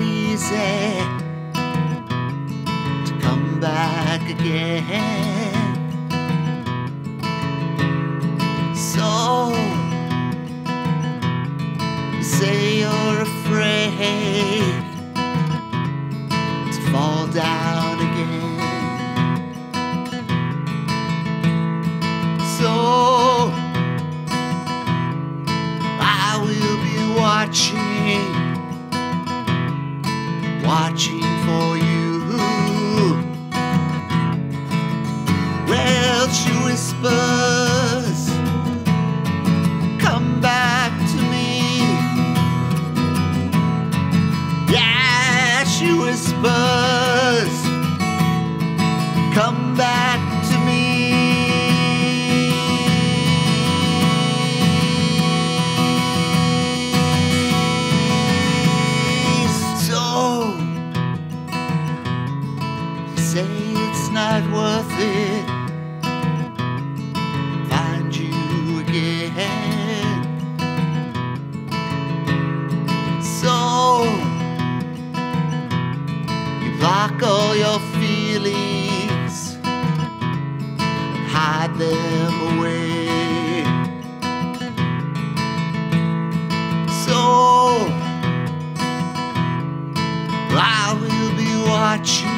easy to come back again. So you say you're afraid to fall down again. So I will be watching whispers, come back to me. So say it's not worth it. Watching,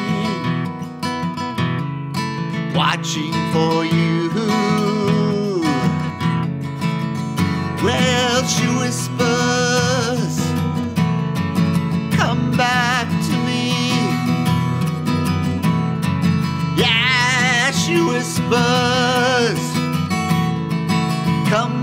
watching for you. Well, she whispers, come back to me. Yeah, she whispers, come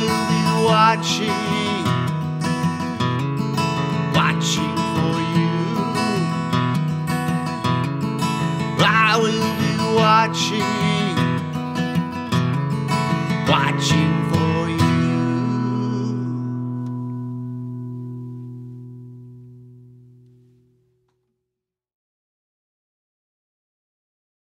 will be watching, watching for you. I will be watching, watching